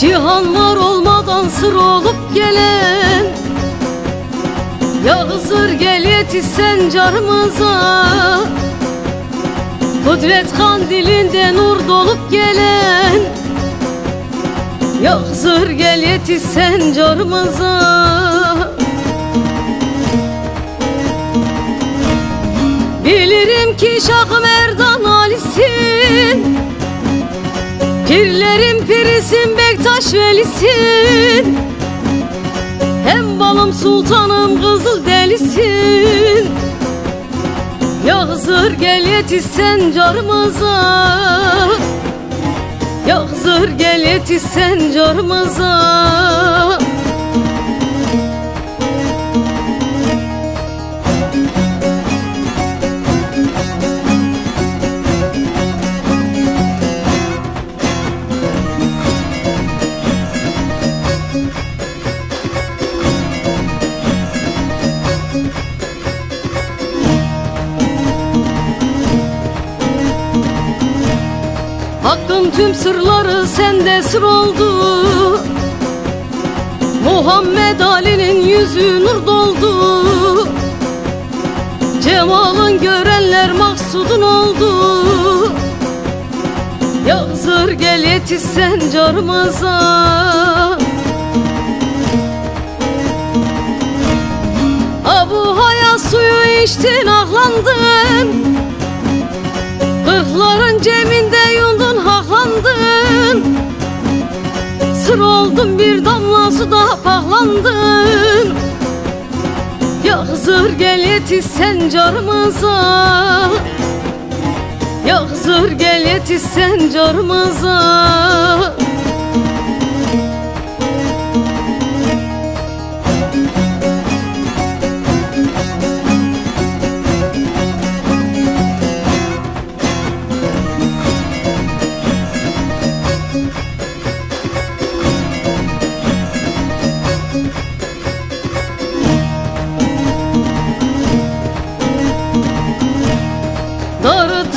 Cihan var olmadan sır olup gelen. Ya Hızır gel yetişsen carımıza Kudret kandilinde nur dolup gelen. Ya Hızır gel yetişsen carımıza Bilirim ki Şah Merdan Ali'sin. Pirlerin pirisin Bektaş velisin? Hem balım sultanım kızıl delisin. Ya Hızır gel yetişsen carımıza Ya Hızır gel yetişsen carımıza Hakkın tüm sırları sende sır oldu. Muhammed Ali'nin yüzü nur doldu. Cemalın görenler maksudun oldu. Ya Hızır gel yetişsen carımıza Abu Haya suyu içtin ahlandın. Kırkların ceminde yundun Sır oldun bir damla suda paklandın Ya Hızır gel yetişsen carımıza Ya Hızır gel yetişsen carımıza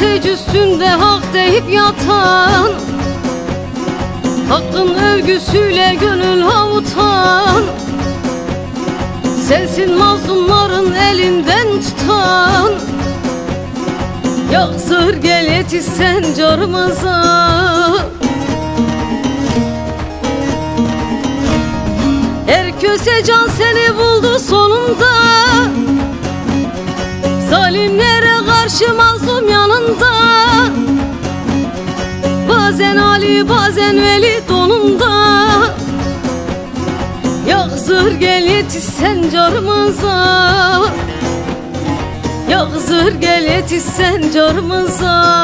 tec üstünde hak deyip yatan Hakkın övgüsüyle gönül havutan Sensin mazlumların elinden tutan. Yaksır gel yetişsen carımıza Erköse can seni buldu sonunda. Zalimlere karşı mazlum Bazen Ali bazen Veli donunda. Yağzır gel yetişsen carımıza Yağzır gel yetişsen carımıza